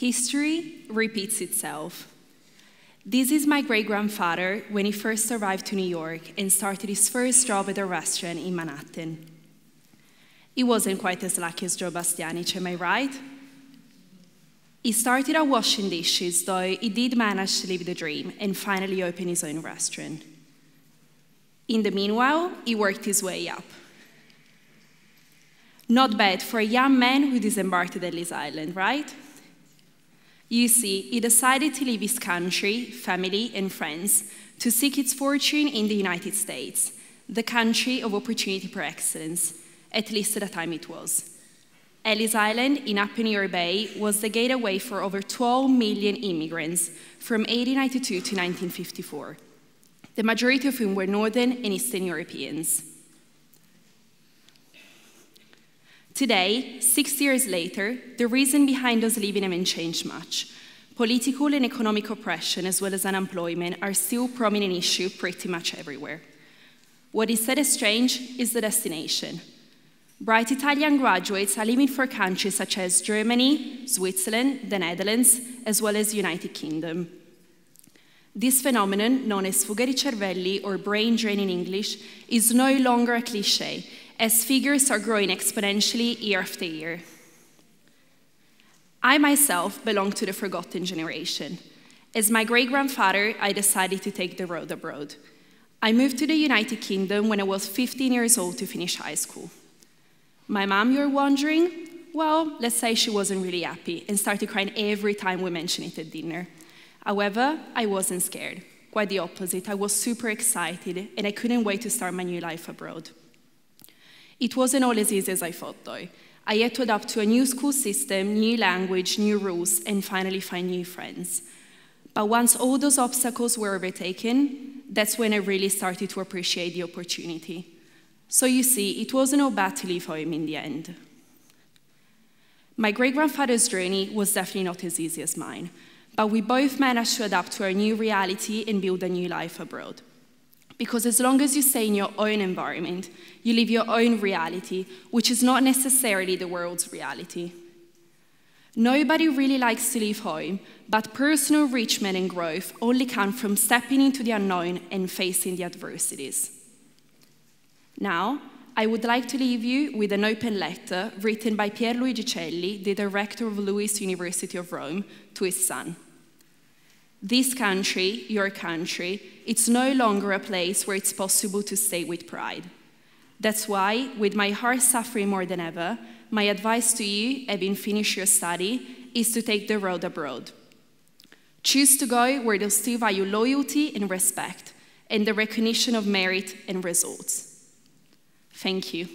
history repeats itself. This is my great grandfather when he first arrived to New York and started his first job at a restaurant in Manhattan. He wasn't quite as lucky as Joe Bastianich, am I right? He started out washing dishes, though he did manage to live the dream and finally open his own restaurant. In the meanwhile, he worked his way up. Not bad for a young man who disembarked at Ellis Island, right? You see, he decided to leave his country, family, and friends to seek its fortune in the United States, the country of opportunity per excellence, at least at the time it was. Ellis Island in Upper New Bay was the gateway for over 12 million immigrants from 1892 to 1954, the majority of whom were Northern and Eastern Europeans. Today, six years later, the reason behind us leaving haven't changed much. Political and economic oppression, as well as unemployment, are still prominent issues pretty much everywhere. What is said as strange is the destination. Bright Italian graduates are leaving for countries such as Germany, Switzerland, the Netherlands, as well as the United Kingdom. This phenomenon, known as fuga di cervelli or brain drain in English, is no longer a cliche as figures are growing exponentially year after year. I myself belong to the forgotten generation. As my great grandfather, I decided to take the road abroad. I moved to the United Kingdom when I was 15 years old to finish high school. My mom, you're wondering? Well, let's say she wasn't really happy and started crying every time we mentioned it at dinner. However, I wasn't scared. Quite the opposite. I was super excited and I couldn't wait to start my new life abroad. It wasn't all as easy as I thought, though. I had to adapt to a new school system, new language, new rules, and finally find new friends. But once all those obstacles were overtaken, that's when I really started to appreciate the opportunity. So you see, it wasn't all bad to leave home in the end. My great grandfather's journey was definitely not as easy as mine, but we both managed to adapt to our new reality and build a new life abroad. Because as long as you stay in your own environment, you live your own reality, which is not necessarily the world's reality. Nobody really likes to leave home, but personal enrichment and growth only come from stepping into the unknown and facing the adversities. Now, I would like to leave you with an open letter written by Pierluigi Celli, the director of LUISS University of Rome, to his son. This country, your country, it's no longer a place where it's possible to stay with pride. That's why, with my heart suffering more than ever, my advice to you, having finished your study, is to take the road abroad. Choose to go where they'll still value loyalty and respect, and the recognition of merit and results. Thank you.